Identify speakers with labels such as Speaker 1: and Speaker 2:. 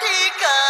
Speaker 1: 的歌。